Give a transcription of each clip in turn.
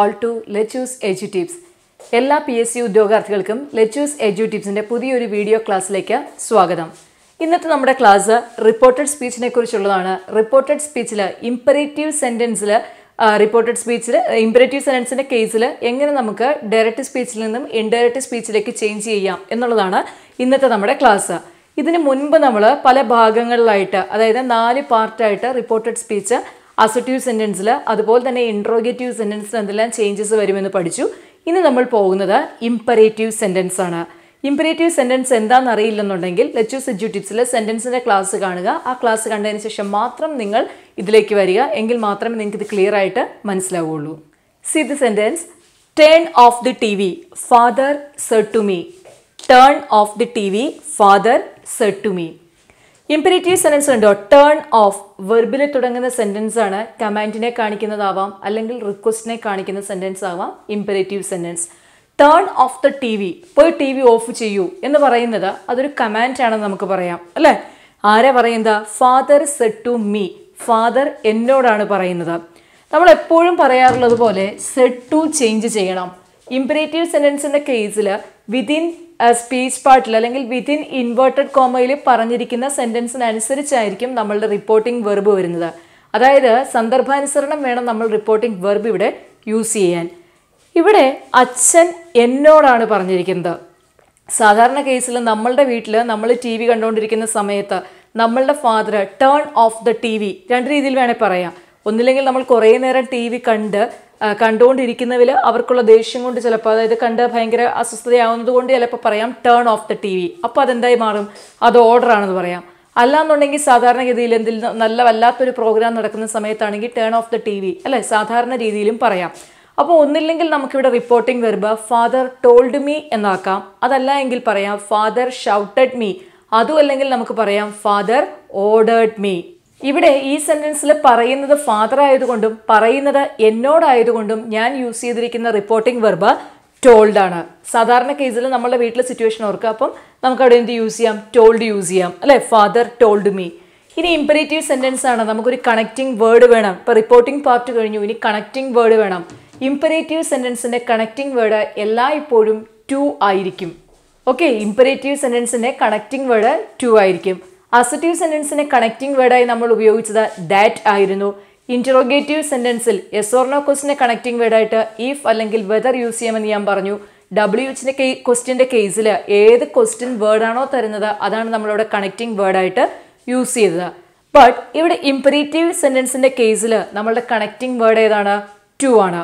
All to Lechus edu tips എല്ലാ P S C ഉദ്യോഗാർത്ഥികൾക്കും Lechus edu ടിപ്സിന്റെ പുതിയൊരു വീഡിയോ ക്ലാസ്സിലേക്ക് സ്വാഗതം. ഇന്നത്തെ നമ്മുടെ ക്ലാസ് റിപ്പോർട്ടഡ് സ്പീച്ചിനെ കുറിച്ചുള്ളതാണ്. റിപ്പോർട്ടഡ് സ്പീച്ചിൽ ഇമ്പറേറ്റീവ് സെന്റൻസിൽ റിപ്പോർട്ടഡ് സ്പീച്ചിൽ ഇമ്പറേറ്റീവ് സെന്റൻസിന്റെ കേസിൽ എങ്ങനെ നമുക്ക് ഡയറക്റ്റ് സ്പീച്ചിൽ നിന്നും ഇൻഡയറക്റ്റ് സ്പീച്ചിലേക്ക് ചേഞ്ച് ചെയ്യാം എന്നുള്ളതാണ് ഇന്നത്തെ നമ്മുടെ ക്ലാസ് ഇതിന് മുൻപ് നമ്മൾ പല ഭാഗങ്ങളിലായിട്ട് അതായത് നാല് പാർട്ടായിട്ട് റിപ്പോർട്ടഡ് സ്പീച്ച് അസറ്റീവ് സെന്റൻസിൽ അതുപോലെ തന്നെ ഇൻട്രോഗേറ്റീവ് സെന്റൻസിൽ എന്തെല്ലാം ചേഞ്ചസ് വരുമെന്ന് പഠിച്ചു. ഇനി നമ്മൾ പോകുന്നത് ഇമ്പറേറ്റീവ് സെന്റൻസ് ആണ്. ഇമ്പറേറ്റീവ് സെന്റൻസ് എന്താണെന്ന് അറിയില്ലെന്നുണ്ടെങ്കിൽ ലെച്ചൂസ് എജ്യൂട്ടിപ്സിൽ സെന്റൻസിന്റെ ക്ലാസ് കാണുക. ആ ക്ലാസ് കണ്ടതിന് ശേഷം മാത്രം നിങ്ങൾ ഇതിലേക്ക് വരിക. എങ്കിൽ മാത്രമേ നിങ്ങൾക്ക് ഇത് ക്ലിയർ ആയിട്ട് മനസ്സിലാവുകയുള്ളൂ see the sentence turn off the T V father said to me turn off the T V father said to me imperative sentence ഉണ്ടോ ടേൺ ഓഫ് വെർബിൽ തുടങ്ങുന്ന സെന്റൻസ് ആണ് കമാൻഡിനെ കാണിക്കുന്നതാവാം അല്ലെങ്കിൽ റിക്വസ്റ്റിനെ കാണിക്കുന്ന സെന്റൻസ് ആവാം imperative sentence turn off the T V പോയി T V off ചെയ്യൂ എന്ന് പറയുന്നത് അതൊരു കമാൻഡ് ആണെന്ന് നമുക്ക് പറയാം അല്ലേ? ആരാ പറയുന്നത്? Father said to me father എന്നോടാണ് പറയുന്നത്. നമ്മൾ എപ്പോഴും പറയാറുള്ളത് പോലെ സെറ്റ് ടു ചേഞ്ച് ചെയ്യണം. ഇമ്പരേറ്റീവ് സെന്റൻസിന്റെ കേസിൽ വിതിൻ സ്പീച്ച് പാർട്ടിൽ അല്ലെങ്കിൽ വിതിൻ ഇൻവേർട്ടഡ് കോമയിൽ പറഞ്ഞിരിക്കുന്ന സെന്റൻസിനനുസരിച്ചായിരിക്കും നമ്മളുടെ റിപ്പോർട്ടിംഗ് വെർബ് വരുന്നത്. അതായത് സന്ദർഭാനുസരണം വേണം നമ്മൾ റിപ്പോർട്ടിംഗ് വെർബ് ഇവിടെ യൂസ് ചെയ്യാൻ. ഇവിടെ അച്ഛൻ എന്നോടാണ് പറഞ്ഞിരിക്കുന്നത്. സാധാരണ കേസിൽ നമ്മളുടെ വീട്ടിൽ നമ്മൾ ടി വി കണ്ടുകൊണ്ടിരിക്കുന്ന സമയത്ത് നമ്മളുടെ father turn off the T V രണ്ട് രീതിയിൽ വേണേൽ പറയാം. ഒന്നില്ലെങ്കിൽ നമ്മൾ കുറേ നേരം ടി വി കണ്ട് കണ്ടുകൊണ്ടിരിക്കുന്നതിൽ അവർക്കുള്ള ദേഷ്യം കൊണ്ട് ചിലപ്പോൾ അതായത് കണ്ട് ഭയങ്കര അസ്വസ്ഥതയാവുന്നത് കൊണ്ട് ചിലപ്പോൾ പറയാം turn off the T V അപ്പോൾ അതെന്തായി മാറും? അത് ഓർഡർ ആണെന്ന് പറയാം. അല്ലാന്നുണ്ടെങ്കിൽ സാധാരണഗതിയിൽ എന്തിൽ നല്ല വല്ലാത്തൊരു പ്രോഗ്രാം നടക്കുന്ന സമയത്താണെങ്കിൽ turn off the T V അല്ലേ? സാധാരണ രീതിയിലും പറയാം. അപ്പോൾ ഒന്നില്ലെങ്കിൽ നമുക്കിവിടെ reporting verb father told me എന്നാക്കാം. അതല്ല എങ്കിൽ പറയാം ഫാദർ ഷൗട്ടഡ് മീ അതും അല്ലെങ്കിൽ നമുക്ക് പറയാം ഫാദർ ഓർഡേഡ് മീ ഇവിടെ ഈ സെന്റൻസിൽ പറയുന്നത് ഫാദർ ആയതുകൊണ്ടും പറയുന്നത് എന്നോടായതുകൊണ്ടും ഞാൻ യൂസ് ചെയ്തിരിക്കുന്ന റിപ്പോർട്ടിംഗ് വെർബ് ടോൾഡ് ആണ്. സാധാരണ കേസിൽ നമ്മളുടെ വീട്ടിലെ സിറ്റുവേഷൻ ഓർക്കുക. അപ്പം നമുക്ക് അവിടെ എന്ത് യൂസ് ചെയ്യാം? ടോൾഡ് യൂസ് ചെയ്യാം. അല്ലെ? ഫാദർ ടോൾഡ് മീ ഇനി ഇമ്പറേറ്റീവ് സെന്റൻസ് ആണ്. നമുക്കൊരു കണക്റ്റിംഗ് വേർഡ് വേണം. ഇപ്പൊ റിപ്പോർട്ടിംഗ് പാർട്ട് കഴിഞ്ഞു. ഇനി കണക്റ്റിംഗ് വേർഡ് വേണം. ഇമ്പറേറ്റീവ് സെന്റൻസിന്റെ കണക്റ്റിംഗ് വേർഡ് എല്ലായ്പ്പോഴും ടു ആയിരിക്കും. ഓക്കെ ഇമ്പറേറ്റീവ് സെന്റൻസിന്റെ കണക്റ്റിംഗ് വേർഡ് ടു ആയിരിക്കും. അസറ്റീവ് സെന്റൻസിനെ കണക്റ്റിംഗ് വേർഡായി നമ്മൾ ഉപയോഗിച്ചത് ഡാറ്റ് ആയിരുന്നു. ഇന്ററോഗേറ്റീവ് സെന്റൻസിൽ എസ് ഓർണോ ക്വസ്റ്റിനെ കണക്റ്റിംഗ് വേർഡായിട്ട് ഇഫ് അല്ലെങ്കിൽ വെതർ യൂസ് ചെയ്യാമെന്ന് ഞാൻ പറഞ്ഞു. ഡബ്ല്യു എച്ചിന്റെ കേ ക്വസ്റ്റിന്റെ കേസിൽ ഏത് ക്വസ്റ്റ്യൻ വേർഡാണോ തരുന്നത് അതാണ് നമ്മളിവിടെ കണക്റ്റിംഗ് വേർഡായിട്ട് യൂസ് ചെയ്തത്. ബട്ട് ഇവിടെ ഇമ്പറേറ്റീവ് സെന്റൻസിന്റെ കേസിൽ നമ്മളുടെ കണക്റ്റിംഗ് വേർഡ് ഏതാണ്? ടു ആണ്.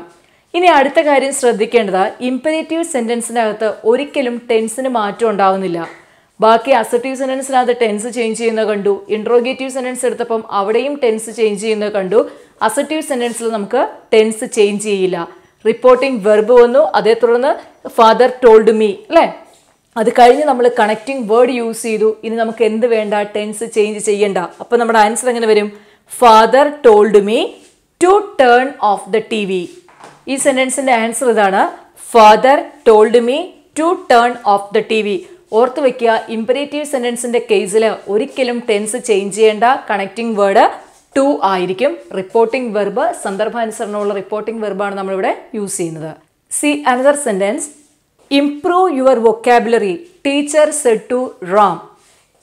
ഇനി അടുത്ത കാര്യം ശ്രദ്ധിക്കേണ്ടത് ഇമ്പറേറ്റീവ് സെന്റൻസിനകത്ത് ഒരിക്കലും ടെൻസിന് മാറ്റം ഉണ്ടാവുന്നില്ല. ബാക്കി അസർട്ടീവ് സെന്റൻസിനകത്ത് ടെൻസ് ചേഞ്ച് ചെയ്യുന്നത് കണ്ടു. ഇൻട്രോഗേറ്റീവ് സെന്റൻസ് എടുത്തപ്പം അവിടെയും ടെൻസ് ചേഞ്ച് ചെയ്യുന്നത് കണ്ടു. അസർട്ടീവ് സെന്റൻസിൽ നമുക്ക് ടെൻസ് ചേഞ്ച് ചെയ്യില്ല. റിപ്പോർട്ടിംഗ് വെർബ് വന്നു. അതേ തുടർന്ന് ഫാദർ ടോൾഡ് മീ അല്ലേ? അത് കഴിഞ്ഞ് നമ്മൾ കണക്റ്റിംഗ് വേർഡ് യൂസ് ചെയ്തു. ഇനി നമുക്ക് എന്ത് വേണ്ട? ടെൻസ് ചേഞ്ച് ചെയ്യണ്ട. അപ്പോൾ നമ്മുടെ ആൻസർ എങ്ങനെ വരും? Father told me to turn off the T V ഈ സെന്റൻസിന്റെ ആൻസർ ഇതാണ്. Father told me to turn off the T V ഓർത്ത് വെക്കുക. ഇമ്പറേറ്റീവ് സെന്റൻസിന്റെ കേസിൽ ഒരിക്കലും ടെൻസ് ചേഞ്ച് ചെയ്യേണ്ട. കണക്റ്റിംഗ് വേർഡ് ടു ആയിരിക്കും. റിപ്പോർട്ടിംഗ് വെർബ് സന്ദർഭാനുസരണമുള്ള റിപ്പോർട്ടിംഗ് വെർബാണ് നമ്മളിവിടെ യൂസ് ചെയ്യുന്നത്. See another sentence improve your vocabulary teacher said to Ram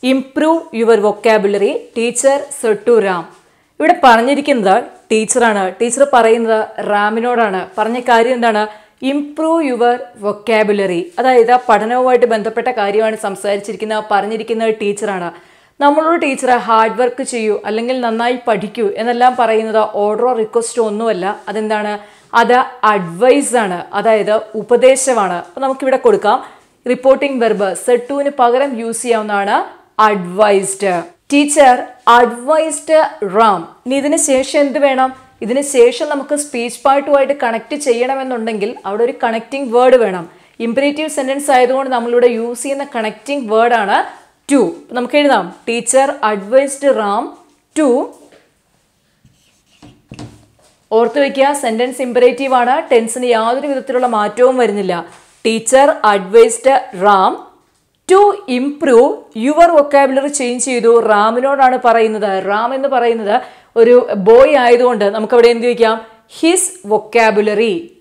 improve your vocabulary teacher said to Ram ഇവിടെ പറഞ്ഞിരിക്കുന്നത് ടീച്ചറാണ് ടീച്ചർ പറയുന്നത് റാമിനോടാണ് പറഞ്ഞ കാര്യം എന്താണ്? ഇംപ്രൂവ് യുവർ വൊക്കാബുലറി അതായത് ആ പഠനവുമായിട്ട് ബന്ധപ്പെട്ട കാര്യമാണ് സംസാരിച്ചിരിക്കുന്ന പറഞ്ഞിരിക്കുന്ന ടീച്ചറാണ്. നമ്മളോട് ടീച്ചർ ഹാർഡ് വർക്ക് ചെയ്യൂ അല്ലെങ്കിൽ നന്നായി പഠിക്കൂ എന്നെല്ലാം പറയുന്നത് ഓർഡറോ റിക്വസ്റ്റോ ഒന്നുമല്ല. അതെന്താണ്? അത് അഡ്വൈസാണ് അതായത് ഉപദേശമാണ്. അപ്പോൾ നമുക്കിവിടെ കൊടുക്കാം. റിപ്പോർട്ടിംഗ് വെർബ് സെട്ടുവിന് പകരം യൂസ് ചെയ്യാവുന്നതാണ് അഡ്വൈസ്ഡ് ടീച്ചർ അഡ്വൈസ്ഡ് റാം ഇനി ഇതിന് ശേഷം എന്ത് വേണം? ഇതിന് ശേഷം നമുക്ക് സ്പീച്ച് പാർട്ടുമായിട്ട് കണക്ട് ചെയ്യണമെന്നുണ്ടെങ്കിൽ അവിടെ ഒരു കണക്റ്റിംഗ് വേർഡ് വേണം. ഇമ്പറേറ്റീവ് സെന്റൻസ് ആയതുകൊണ്ട് നമ്മളിവിടെ യൂസ് ചെയ്യുന്ന കണക്റ്റിംഗ് വേർഡാണ് ടു നമുക്ക് എഴുതാം. ടീച്ചർ അഡ്വൈസ്ഡ് റാം ടു ഓർത്ത് വയ്ക്കുക സെന്റൻസ് ഇമ്പറേറ്റീവ് ആണ്. ടെൻസിന് യാതൊരു വിധത്തിലുള്ള മാറ്റവും വരുന്നില്ല. Teacher advised Ram to improve your vocabulary change ചെയ്തു. റാമിനോടാണ് പറയുന്നത്. റാം എന്ന് പറയുന്നത് ഒരു ബോയ് ആയതുകൊണ്ട് നമുക്ക് അവിടെ എന്ത് ചോദിക്കാം? His vocabulary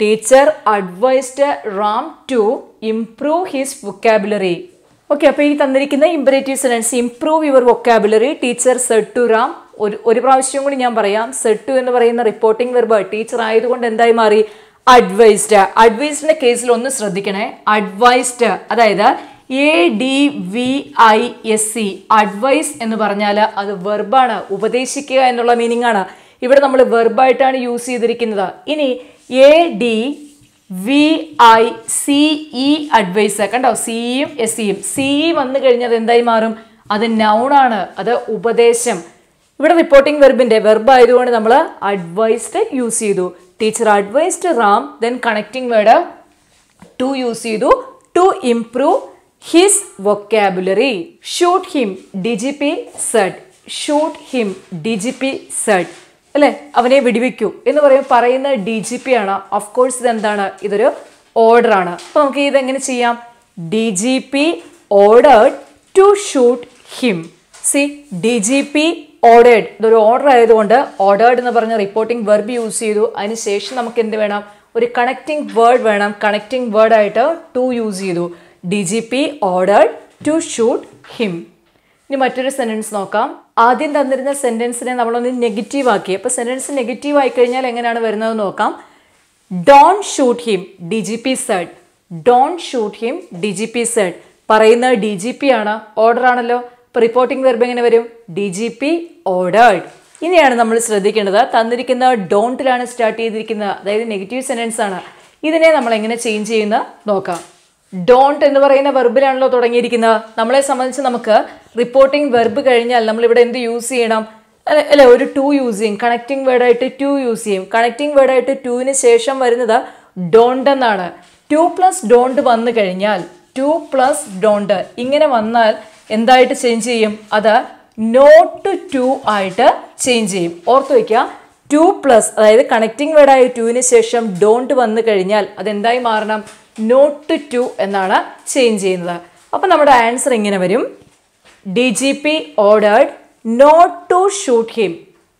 teacher advised Ram to improve his vocabulary okay അപ്പോൾ ഈ തന്നിരിക്കുന്ന imperative sentence improve your vocabulary teacher said to Ram ഒരു ഒരു പ്രാവശ്യം കൂടി ഞാൻ പറയാം. സെഡ് ടു എന്ന് പറയുന്ന റിപ്പോർട്ടിംഗ് വെർബ് ടീച്ചർ ആയതുകൊണ്ട് എന്തായി മാറി? അഡ്വൈസ്ഡ് അഡ്വൈസ്ഡിന്റെ കേസിൽ ഒന്ന് ശ്രദ്ധിക്കണേ. അഡ്വൈസ്ഡ് അതായത് A D V I S see advise എന്ന് പറഞ്ഞാൽ അത് വെർബാണ് ഉപദേശിക്കുക എന്നുള്ള മീനിങ് ആണ്. ഇവിടെ നമ്മൾ വെർബായിട്ടാണ് യൂസ് ചെയ്തിരിക്കുന്നത്. ഇനി A D V I C E advice കണ്ടോ? സിയും എസ് സിയും സി വന്നു കഴിഞ്ഞാൽ എന്തായി മാറും? അത് നൗണാണ് അത് ഉപദേശം. ഇവിടെ റിപ്പോർട്ടിംഗ് വെർബിന്റെ വെർബ് ആയതുകൊണ്ട് നമ്മൾ അഡ്വൈസ്ഡ് യൂസ് ചെയ്തു. Teacher advised Ram then connecting word to use ചെയ്തു. To improve his vocabulary shoot him D G P said shoot him D G P said അല്ലേ? അവനെ വെടിവെക്കൂ. എന്ന് പറയും പറയുന്ന ഡി ജി പി ആണ്. ഓഫ് കോഴ്സ് ഇതെന്താണ്? ഇതൊരു ഓർഡറാണ് അപ്പോൾ നമുക്ക് ഇതെങ്ങനെ ചെയ്യാം? D G P ordered to shoot him see D G P ordered ഇതൊരു ഓർഡർ ആയതുകൊണ്ട് ഓർഡേഡ് എന്ന് പറഞ്ഞ റിപ്പോർട്ടിംഗ് വെർബ് യൂസ് ചെയ്തു. അതിനുശേഷം നമുക്ക് എന്ത് വേണം? ഒരു കണക്റ്റിംഗ് വേർഡ് വേണം. കണക്റ്റിംഗ് വേർഡായിട്ട് ടു യൂസ് ചെയ്തു. D G P ordered to shoot him ഇനി മറ്റൊരു സെന്റൻസ് നോക്കാം. ആദ്യം തന്നിരുന്ന സെന്റൻസിനെ നമ്മളൊന്ന് നെഗറ്റീവ് ആക്കി. അപ്പോൾ സെന്റൻസ് നെഗറ്റീവ് ആയി കഴിഞ്ഞാൽ എങ്ങനെയാണ് വരുന്നത് നോക്കാം. Don't shoot him D G P said don't shoot him D G P said പറയുന്നത് ഡി ജി പി ആണ്. ഓർഡർ ആണല്ലോ. അപ്പോൾ റിപ്പോർട്ടിംഗ് വരുമ്പോൾ എങ്ങനെ വരും? ഡി ജി പി ഓർഡേഡ് ഇനിയാണ് നമ്മൾ ശ്രദ്ധിക്കേണ്ടത്. തന്നിരിക്കുന്ന ഡോണ്ടിലാണ് സ്റ്റാർട്ട് ചെയ്തിരിക്കുന്നത്. അതായത് നെഗറ്റീവ് സെന്റൻസ് ആണ്. ഇതിനെ നമ്മൾ എങ്ങനെ ചേഞ്ച് ചെയ്യുന്ന നോക്കാം. ഡോണ്ട് എന്ന് പറയുന്ന വെർബിലാണല്ലോ തുടങ്ങിയിരിക്കുന്നത്. നമ്മളെ സംബന്ധിച്ച് നമുക്ക് റിപ്പോർട്ടിംഗ് വെർബ് കഴിഞ്ഞാൽ നമ്മൾ ഇവിടെ എന്ത് യൂസ് ചെയ്യണം? അല്ലെ അല്ലെ ഒരു ടു യൂസ് ചെയ്യും. കണക്റ്റിംഗ് വേർഡായിട്ട് ടു യൂസ് ചെയ്യും. കണക്റ്റിംഗ് വേർഡായിട്ട് ടുവിന് ശേഷം വരുന്നത് ഡോണ്ട് എന്നാണ്. ടു പ്ലസ് ഡോണ്ട് വന്നു കഴിഞ്ഞാൽ ടു പ്ലസ് ഡോണ്ട് ഇങ്ങനെ വന്നാൽ എന്തായിട്ട് ചേഞ്ച് ചെയ്യും? അത് നോട്ട് ടു ആയിട്ട് ചേഞ്ച് ചെയ്യും. ഓർത്ത് വയ്ക്കുക ടു പ്ലസ് അതായത് കണക്റ്റിംഗ് വേർഡായ ടുവിന് ശേഷം ഡോണ്ട് വന്നു കഴിഞ്ഞാൽ അതെന്തായി മാറണം? നോട്ട് ടു എന്നാണ് ചേഞ്ച് ചെയ്യുന്നത്. അപ്പം നമ്മുടെ ആൻസർ ഇങ്ങനെ വരും. D G P ordered not to shoot him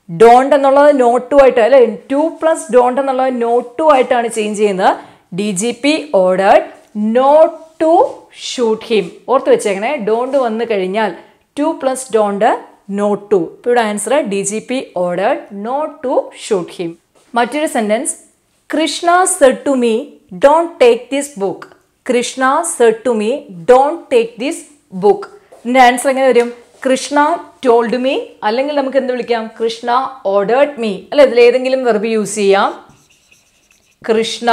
don't എന്നുള്ളത് നോട്ട് ടു ആയിട്ട് അല്ലെ? ടു പ്ലസ് ഡോണ്ട് എന്നുള്ളത് നോട്ട് ടു ആയിട്ടാണ് ചേഞ്ച് ചെയ്യുന്നത്. D G P ordered not to shoot him ഓർത്ത് വെച്ചേക്കണേ ഡോണ്ട് വന്നു കഴിഞ്ഞാൽ to plus don't not to ഇപ്പോൾ ഇവിടെ answer D G P ordered not to shoot him മറ്റൊരു sentence Krishna said to me don't take this book Krishna said to me don't take this book ഇതിന്റെ answer എങ്ങനെ വരും? Krishna told me അല്ലെങ്കിൽ നമുക്ക് എന്ത് വിളിക്കാം? കൃഷ്ണ ഓർഡേഡ് മീ അല്ല ഇതിലേതെങ്കിലും വെർബ് യൂസ് ചെയ്യാം. Krishna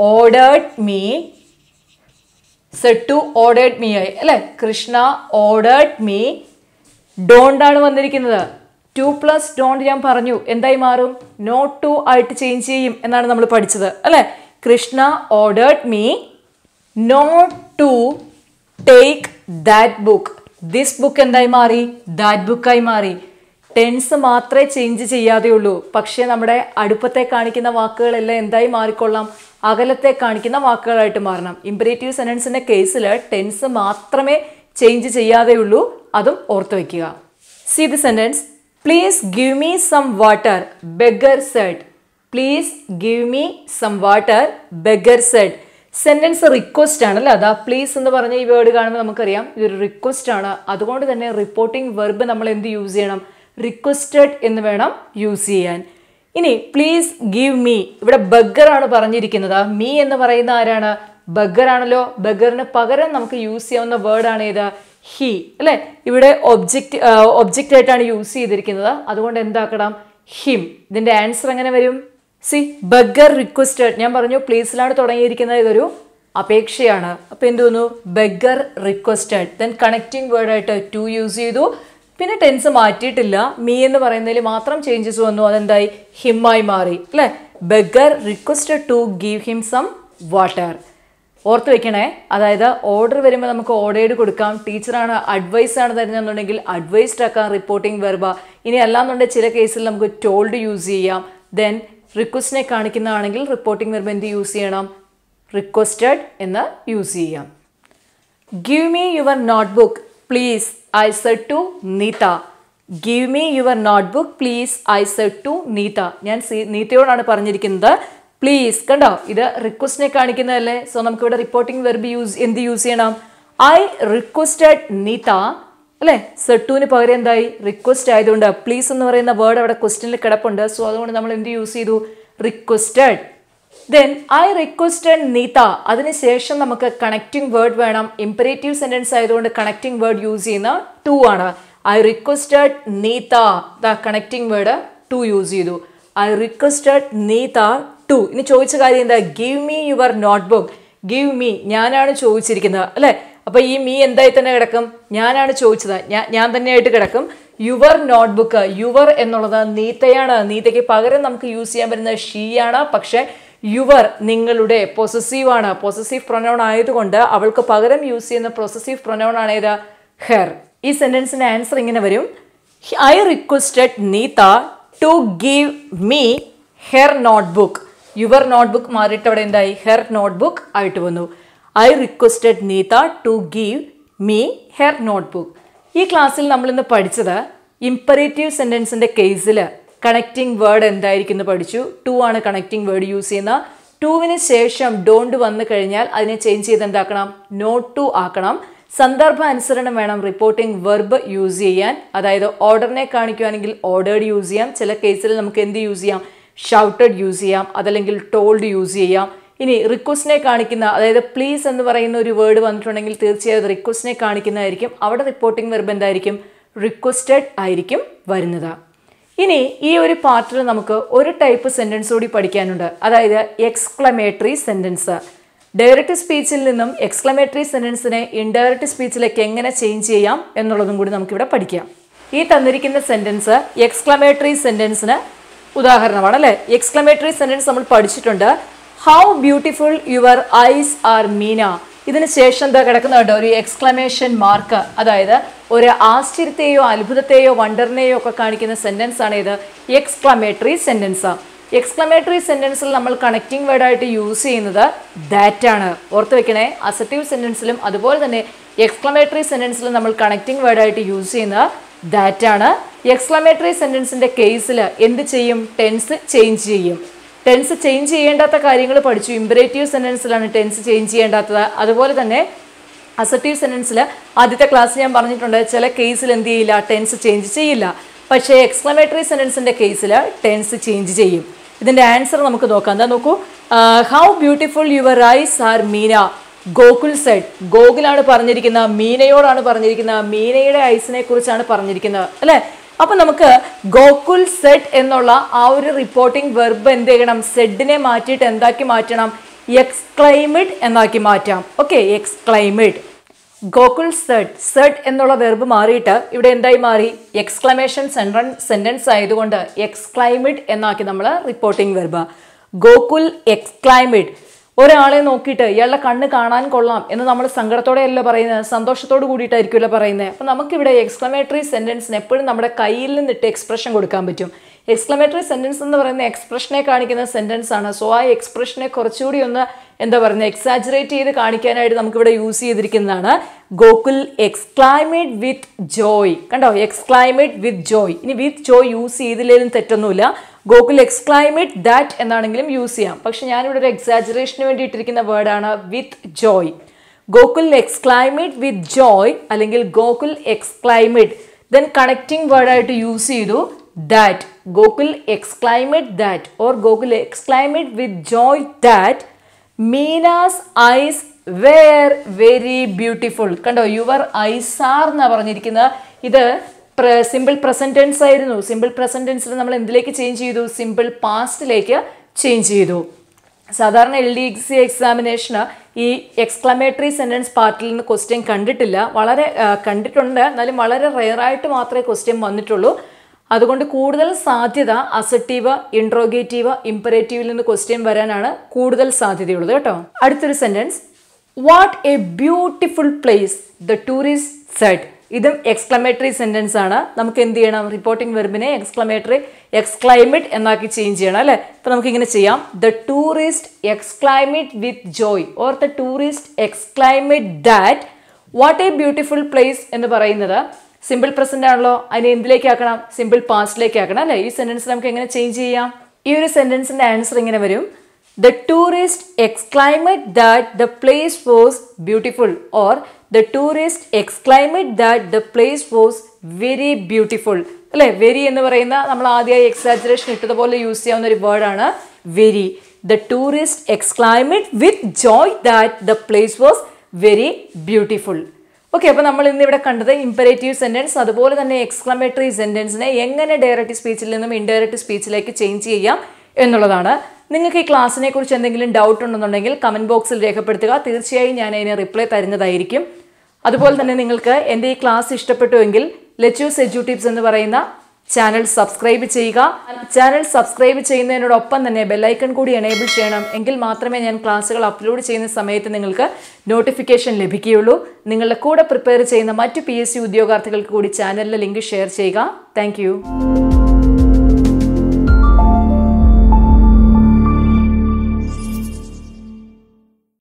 ordered me said to ordered me ആയി. അല്ലേ? കൃഷ്ണ ഓർഡേഡ് മീ ഡോണ്ടാണ് വന്നിരിക്കുന്നത്. ടു പ്ലസ് ഡോണ്ട് ഞാൻ പറഞ്ഞു. എന്തായി മാറും? നോട്ട് ടു ആയിട്ട് ചേഞ്ച് ചെയ്യും എന്നാണ് നമ്മൾ പഠിച്ചത്. അല്ലെ? Krishna ordered me not to take that book this book എന്തായി മാറി? ദാറ്റ് ബുക്കായി മാറി. ടെൻസ് മാത്രമേ ചേഞ്ച് ചെയ്യാതെ ഉള്ളൂ പക്ഷേ നമ്മുടെ അടുപ്പത്തെ കാണിക്കുന്ന വാക്കുകളെല്ലാം എന്തായി മാറിക്കൊള്ളാം? അകലത്തെ കാണിക്കുന്ന വാക്കുകളായിട്ട് മാറണം. ഇമ്പറേറ്റീവ് സെനൻസിന്റെ കേസിൽ ടെൻസ് മാത്രമേ ചേഞ്ച് ചെയ്യാതെയുള്ളൂ. അതും ഓർത്തു വയ്ക്കുക see the sentence please give me some water beggar said please give me some water beggar said sentence request ആണ് അല്ലേ? അതാ പ്ലീസ് എന്ന് പറഞ്ഞ ഈ വേർഡ് കാണുമ്പോൾ നമുക്കറിയാം. ഇതൊരു റിക്വസ്റ്റ് ആണ്. അതുകൊണ്ട് തന്നെ റിപ്പോർട്ടിംഗ് വെർബ് നമ്മൾ എന്ത് യൂസ് ചെയ്യണം? റിക്വസ്റ്റഡ് എന്ന് വേണം യൂസ് ചെയ്യാൻ. ഇനി പ്ലീസ് ഗിവ് മീ ഇവിടെ ബഗ്ഗർ ആണ് പറഞ്ഞിരിക്കുന്നത്. മീ എന്ന് പറയുന്ന ആരാണ്? ബഗ്ഗർ ആണല്ലോ. ബഗ്ഗറിന് പകരം നമുക്ക് യൂസ് ചെയ്യാവുന്ന വേർഡ് ആണ് ഏത്? ഹി അല്ലെ? ഇവിടെ ഒബ്ജക്റ്റ് ഒബ്ജക്റ്റ് ആയിട്ടാണ് യൂസ് ചെയ്തിരിക്കുന്നത്. അതുകൊണ്ട് എന്താക്കണം? ഹിം ഇതിന്റെ ആൻസർ എങ്ങനെ വരും? സി ബഗ്ഗർ റിക്വസ്റ്റഡ് ഞാൻ പറഞ്ഞു പ്ലീസിലാണ് തുടങ്ങിയിരിക്കുന്നത്. ഇതൊരു അപേക്ഷയാണ്. അപ്പോൾ എന്ത് തോന്നുന്നു ബഗ്ഗർ റിക്വസ്റ്റഡ് ദെൻ കണക്റ്റിംഗ് വേർഡായിട്ട് ടു യൂസ് ചെയ്തു. പിന്നെ ടെൻസ് മാറ്റിയിട്ടില്ല. മീ എന്ന് പറയുന്നതിൽ മാത്രം ചേഞ്ചസ് വന്നു. അതെന്തായി? ഹിമ്മായി മാറി. അല്ലേ? Beggar requested to give him some water ഓർത്ത് വെക്കണേ. അതായത് ഓർഡർ വരുമ്പോൾ നമുക്ക് ഓർഡേഡ് കൊടുക്കാം. ടീച്ചറാണ് അഡ്വൈസ് ആണ് തരുന്നതെന്നുണ്ടെങ്കിൽ അഡ്വൈസ്ഡ് ആക്കാം റിപ്പോർട്ടിംഗ് വെർബ ഇനി അല്ലാന്നുണ്ടെങ്കിൽ ചില കേസിൽ നമുക്ക് ടോൾഡ് യൂസ് ചെയ്യാം. ദെൻ റിക്വസ്റ്റിനെ കാണിക്കുന്നതാണെങ്കിൽ റിപ്പോർട്ടിംഗ് വെർബ് എന്ത് യൂസ് ചെയ്യണം? റിക്വസ്റ്റഡ് എന്ന് യൂസ് ചെയ്യാം. Give me your notebook please I said to Neetha give me your notebook please I said to Neetha ഞാൻ നീതയോടാണ് പറഞ്ഞിരിക്കുന്നത്. പ്ലീസ് കണ്ടോ? ഇത് റിക്വസ്റ്റിനെ കാണിക്കുന്നതല്ലേ? സോ നമുക്ക് ഇവിടെ റിപ്പോർട്ടിംഗ് വെർബ് യൂസ് എന്ത് യൂസ് ചെയ്യണം? ഐ റിക്വസ്റ്റഡ് നീത അല്ലേ? സെട്ടുവിന് പകരം എന്തായി? റിക്വസ്റ്റ് ആയതുകൊണ്ട്. പ്ലീസ് എന്ന് പറയുന്ന വേർഡ് അവിടെ ക്വസ്റ്റ്യനിൽ കിടപ്പുണ്ട്. സോ അതുകൊണ്ട് നമ്മൾ എന്ത് യൂസ് ചെയ്തു? Requested then I requested Neetha അതിനുശേഷം നമുക്ക് കണക്റ്റിംഗ് വേർഡ് വേണം. ഇമ്പറേറ്റീവ് സെന്റൻസ് ആയതുകൊണ്ട് കണക്റ്റിംഗ് വേർഡ് യൂസ് ചെയ്യുന്ന ടു ആണ്. I requested Neetha the connecting word to use ചെയ്തു. ഐ റിക്വസ്റ്റഡ് നീത ടു ഇനി ചോദിച്ച കാര്യം എന്താ? Give me your notebook give me ഞാനാണ് ചോദിച്ചിരിക്കുന്നത് അല്ലേ? അപ്പൊ ഈ മീ എന്തായി തന്നെ കിടക്കും? ഞാനാണ് ചോദിച്ചത്. ഞാൻ തന്നെയായിട്ട് കിടക്കും. യുവർ നോട്ട് ബുക്ക് യുവർ എന്നുള്ളത് നീത്തയാണ് നീതയ്ക്ക് പകരം നമുക്ക് യൂസ് ചെയ്യാൻ പറ്റുന്നത് ഷീയാണ് പക്ഷെ യുവർ നിങ്ങളുടെ പൊസസീവ് ആണ്. പൊസസീവ് പ്രൊനൗൺ ആയതുകൊണ്ട് അവൾക്ക് പകരം യൂസ് ചെയ്യുന്ന പൊസസീവ് പ്രൊനൗൺ ആണ് ഏത്? ഹെർ ഈ സെന്റൻസിന്റെ ആൻസർ ഇങ്ങനെ വരും. I requested Neetha to give me her notebook your notebook മാറിയിട്ട് അവിടെ എന്തായി? ഹെർ നോട്ട്ബുക്ക് ആയിട്ട് വന്നു. I requested Neetha to give me her notebook. ഈ ക്ലാസ്സിൽ നമ്മൾ ഇന്ന് പഠിച്ചത് ഇമ്പറേറ്റീവ് സെന്റൻസിന്റെ കേസിൽ കണക്റ്റിംഗ് വേർഡ് എന്തായിരിക്കും എന്ന് പഠിച്ചു. ടു ആണ് കണക്റ്റിംഗ് വേർഡ് യൂസ് ചെയ്യുന്ന. ടുവിന് ശേഷം ഡോണ്ട് വന്നു കഴിഞ്ഞാൽ അതിനെ ചേഞ്ച് ചെയ്ത് എന്താക്കണം? നോട്ട് ടു ആക്കണം. സന്ദർഭ അനുസരണം വേണം റിപ്പോർട്ടിംഗ് വെർബ് യൂസ് ചെയ്യാൻ. അതായത് ഓർഡറിനെ കാണിക്കുകയാണെങ്കിൽ ഓർഡേർഡ് യൂസ് ചെയ്യാം. ചില കേസിൽ നമുക്ക് എന്ത് യൂസ് ചെയ്യാം? ഷൗട്ടഡ് യൂസ് ചെയ്യാം അതല്ലെങ്കിൽ ടോൾഡ് യൂസ് ചെയ്യാം. ഇനി റിക്വസ്റ്റിനെ കാണിക്കുന്ന അതായത് പ്ലീസ് എന്ന് പറയുന്ന ഒരു വേർഡ് വന്നിട്ടുണ്ടെങ്കിൽ തീർച്ചയായും റിക്വസ്റ്റിനെ കാണിക്കുന്നതായിരിക്കും. അവിടെ റിപ്പോർട്ടിംഗ് വെർബ് എന്തായിരിക്കും? റിക്വസ്റ്റഡ് ആയിരിക്കും വരുന്നത്. ഇനി ഈ ഒരു പാർട്ടിൽ നമുക്ക് ഒരു ടൈപ്പ് സെന്റൻസ് കൂടി പഠിക്കാനുണ്ട്. അതായത് എക്സ്ക്ലമേറ്ററി സെന്റൻസ് ഡയറക്റ്റ് സ്പീച്ചിൽ നിന്നും എക്സ്ക്ലമേറ്ററി സെന്റൻസിനെ ഇൻഡയറക്റ്റ് സ്പീച്ചിലേക്ക് എങ്ങനെ ചേഞ്ച് ചെയ്യാം എന്നുള്ളതും കൂടി നമുക്കിവിടെ പഠിക്കാം. ഈ തന്നിരിക്കുന്ന സെന്റൻസ് എക്സ്ക്ലമേറ്ററി സെന്റൻസിന് ഉദാഹരണമാണ് അല്ലേ? എക്സ്ക്ലമേറ്ററി സെന്റൻസ് നമ്മൾ പഠിച്ചിട്ടുണ്ട്. How beautiful your eyes are Meena ഇതിന് ശേഷം എന്താ കിടക്കുന്നുണ്ട് ഒരു എക്സ്ക്ലമേഷൻ മാർക്ക് അതായത് ഒരു ആശ്ചര്യത്തെയോ അത്ഭുതത്തെയോ വണ്ടറിനെയോ ഒക്കെ കാണിക്കുന്ന സെന്റൻസ് ആണ് ഇത്. എക്സ്ക്ലമേറ്ററി സെന്റൻസ് എക്സ്ക്ലമേറ്ററി സെന്റൻസിൽ നമ്മൾ കണക്റ്റിംഗ് വേർഡായിട്ട് യൂസ് ചെയ്യുന്നത് ദാറ്റ് ആണ്. ഓർത്ത് വെക്കണേ അസറ്റീവ് സെന്റൻസിലും അതുപോലെ തന്നെ എക്സ്ക്ലമേറ്ററി സെന്റൻസിലും നമ്മൾ കണക്റ്റിംഗ് വേർഡായിട്ട് യൂസ് ചെയ്യുന്നത് ദാറ്റ് ആണ് എക്സ്ക്ലമേറ്ററി സെന്റൻസിന്റെ കേസിൽ എന്ത് ചെയ്യും? ടെൻസ് ചേഞ്ച് ചെയ്യും. ടെൻസ് ചേഞ്ച് ചെയ്യേണ്ടാത്ത കാര്യങ്ങൾ പഠിച്ചു. ഇമ്പറേറ്റീവ് സെന്റൻസിലാണ് ടെൻസ് ചേഞ്ച് ചെയ്യേണ്ടാത്തത്. അതുപോലെ തന്നെ അസർട്ടീവ് സെന്റൻസിൽ ആദ്യത്തെ ക്ലാസ് ഞാൻ പറഞ്ഞിട്ടുണ്ട് ചില കേസിൽ എന്ത് ചെയ്യില്ല? ടെൻസ് ചേഞ്ച് ചെയ്യില്ല. പക്ഷേ എക്സ്ക്ലമേറ്ററി സെന്റൻസിന്റെ കേസിൽ ടെൻസ് ചേഞ്ച് ചെയ്യും. ഇതിന്റെ ആൻസർ നമുക്ക് നോക്കാം. എന്താ നോക്കൂ? How beautiful your eyes are Meena Gokul said ഗോകുലാണ് പറഞ്ഞിരിക്കുന്ന മീനയോടാണ് പറഞ്ഞിരിക്കുന്ന മീനയുടെ ഐസിനെ കുറിച്ചാണ് പറഞ്ഞിരിക്കുന്നത് അല്ലേ? അപ്പൊ നമുക്ക് ഗോകുൽ സെഡ് എന്നുള്ള ആ ഒരു റിപ്പോർട്ടിംഗ് വെർബ് എന്ത് ചെയ്യണം? സെഡിനെ മാറ്റിയിട്ട് എന്താക്കി മാറ്റണം? എക്സ്ക്ലൈമിഡ് എന്നാക്കി മാറ്റാം. Okay exclaimed Gokul said said എന്നുള്ള വെർബ് മാറിയിട്ട് ഇവിടെ എന്തായി മാറി? എക്സ്ക്ലമേഷൻ സെന്റൻസ് ആയതുകൊണ്ട് എക്സ്ക്ലൈമിഡ് എന്നാക്കി നമ്മൾ റിപ്പോർട്ടിംഗ് വെർബ് ഗോകുൽ എക്സ്ക്ലൈമിഡ് ഒരാളെ നോക്കിയിട്ട് ഇയാളുടെ കണ്ണ് കാണാൻ കൊള്ളാം എന്ന് നമ്മൾ സങ്കടത്തോടെയല്ല പറയുന്നത് സന്തോഷത്തോട് കൂടിയിട്ടായിരിക്കുമല്ലോ പറയുന്നത്. അപ്പം നമുക്കിവിടെ എക്സ്ക്ലമേറ്ററി സെന്റൻസിന് എപ്പോഴും നമ്മുടെ കയ്യിൽ നിന്നിട്ട് എക്സ്പ്രഷൻ കൊടുക്കാൻ പറ്റും. എക്സ്ക്ലമേറ്ററി സെന്റൻസ് എന്ന് പറയുന്ന എക്സ്പ്രഷനെ കാണിക്കുന്ന സെന്റൻസ് ആണ്. സോ ആ എക്സ്പ്രഷനെ കുറച്ചുകൂടി ഒന്ന് എന്താ പറയുന്നത് എക്സാജറേറ്റ് ചെയ്ത് കാണിക്കാനായിട്ട് നമുക്കിവിടെ യൂസ് ചെയ്തിരിക്കുന്നതാണ് ഗോകുൽ എക്സ്ക്ലൈമേറ്റ് വിത്ത് ജോയ് കണ്ടോ? എക്സ്ക്ലൈമേറ്റ് വിത്ത് ജോയ് ഇനി വിത്ത് ജോയ് യൂസ് ചെയ്തില്ലെങ്കിലും തെറ്റൊന്നുമില്ല. ഗോകുൽ എക്സ്ക്ലൈമിറ്റ് ദാറ്റ് എന്നാണെങ്കിലും യൂസ് ചെയ്യാം. പക്ഷെ ഞാനിവിടെ ഒരു എക്സാജറേഷന് വേണ്ടി ഇട്ടിരിക്കുന്ന വേർഡാണ് വിത്ത് Joy Gokul exclaimed with joy അല്ലെങ്കിൽ ഗോകുൽ എക്സ്ക്ലൈമിറ്റ് ദെൻ കണക്റ്റിംഗ് വേർഡായിട്ട് യൂസ് ചെയ്തു that Gokul exclaimed that or Gokul exclaimed with joy that Meena's eyes were very beautiful കണ്ടോ യുവർ ഐസ് ആർ എന്നാണ് പറഞ്ഞിരിക്കുന്നത്? ഇത് സിമ്പിൾ പ്രസന്റ് ടെൻസ് ആയിരുന്നു. സിമ്പിൾ പ്രസന്റ് ടെൻസിൽ നമ്മൾ എന്തിലേക്ക് ചേഞ്ച് ചെയ്തു? സിമ്പിൾ പാസ്റ്റിലേക്ക് ചേഞ്ച് ചെയ്തു. സാധാരണ എൽ ഡി സി എക്സാമിനേഷന് ഈ എക്സ്ക്ലമേറ്ററി സെന്റൻസ് പാർട്ടിൽ നിന്ന് ക്വസ്റ്റ്യൻ കണ്ടിട്ടില്ല. വളരെ കണ്ടിട്ടുണ്ട്. എന്നാലും വളരെ റെയറായിട്ട് മാത്രമേ ക്വസ്റ്റ്യൻ വന്നിട്ടുള്ളൂ. അതുകൊണ്ട് കൂടുതൽ സാധ്യത അസറ്റീവ് ഇൻട്രോഗേറ്റീവ് ഇമ്പറേറ്റീവിൽ നിന്ന് ക്വസ്റ്റ്യൻ വരാനാണ് കൂടുതൽ സാധ്യതയുള്ളത് കേട്ടോ. അടുത്തൊരു sentence what a beautiful place the tourist said ഇതും എക്സ്ക്ലമേറ്ററി സെന്റൻസ് ആണ്. നമുക്ക് എന്ത് ചെയ്യണം? റിപ്പോർട്ടിംഗ് വെർബിനെ എക്സ്ക്ലമേറ്ററി എക്സ്ക്ലൈമറ്റ് എന്നാക്കി ചേഞ്ച് ചെയ്യണം അല്ലേ? അപ്പൊ നമുക്ക് ഇങ്ങനെ ചെയ്യാം. The tourist exclaimed with joy or the tourist exclaimed that what a beautiful place എന്ന് പറയുന്നത്. സിമ്പിൾ പ്രസന്റ് ആണല്ലോ. അതിനെ എന്തിലേക്ക് ആക്കണം? സിമ്പിൾ പാസ്റ്റിലേക്ക് ആക്കണം അല്ലേ? ഈ സെന്റൻസ് നമുക്ക് എങ്ങനെ ചേഞ്ച് ചെയ്യാം? ഈ ഒരു സെന്റൻസിന്റെ ആൻസർ ഇങ്ങനെ വരും. The tourist exclaimed that the place was beautiful or the tourist exclaimed that the place was very beautiful. അല്ലേ? വെരി എന്ന് പറയുന്ന നമ്മൾ ആദ്യമായി എക്സാജറേഷൻ ഇട്ടതുപോലെ യൂസ് ചെയ്യാവുന്ന ഒരു വേർഡാണ് very the tourist exclaimed with joy that the place was very beautiful okay അപ്പോൾ നമ്മൾ ഇന്ന് ഇവിടെ കണ്ടത് ഇമ്പറേറ്റീവ് സെന്റൻസ് അതുപോലെ തന്നെ എക്സ്ക്ലമേറ്ററി സെന്റൻസിനെ എങ്ങനെ ഡയറക്റ്റ് സ്പീച്ചിൽ നിന്നും ഇൻഡയറക്റ്റ് സ്പീച്ചിലേക്ക് ചേഞ്ച് ചെയ്യാം എന്നുള്ളതാണ്. നിങ്ങൾക്ക് ഈ ക്ലാസ്സിനെ കുറിച്ച് എന്തെങ്കിലും ഡൗട്ട് ഉണ്ടെന്നുണ്ടെങ്കിൽ കമന്റ് ബോക്സിൽ രേഖപ്പെടുത്തുക. തീർച്ചയായും ഞാൻ അതിന് റിപ്ലൈ തരുന്നതായിരിക്കും. അതുപോലെ തന്നെ നിങ്ങൾക്ക് എന്റെ ഈ ക്ലാസ് ഇഷ്ടപ്പെട്ടുവെങ്കിൽ ലെച്ചൂസ് ടിപ്സ് എന്ന് പറയുന്ന ചാനൽ സബ്സ്ക്രൈബ് ചെയ്യുക. ചാനൽ സബ്സ്ക്രൈബ് ചെയ്യുന്നതിനോടൊപ്പം തന്നെ ബെല്ലൈക്കൺ കൂടി എനേബിൾ ചെയ്യണം. എങ്കിൽ മാത്രമേ ഞാൻ ക്ലാസ്സുകൾ അപ്ലോഡ് ചെയ്യുന്ന സമയത്ത് നിങ്ങൾക്ക് നോട്ടിഫിക്കേഷൻ ലഭിക്കുകയുള്ളൂ. നിങ്ങളുടെ കൂടെ പ്രിപ്പയർ ചെയ്യുന്ന മറ്റ് പി ഉദ്യോഗാർത്ഥികൾക്ക് കൂടി ചാനലിലെ ലിങ്ക് ഷെയർ ചെയ്യുക. താങ്ക്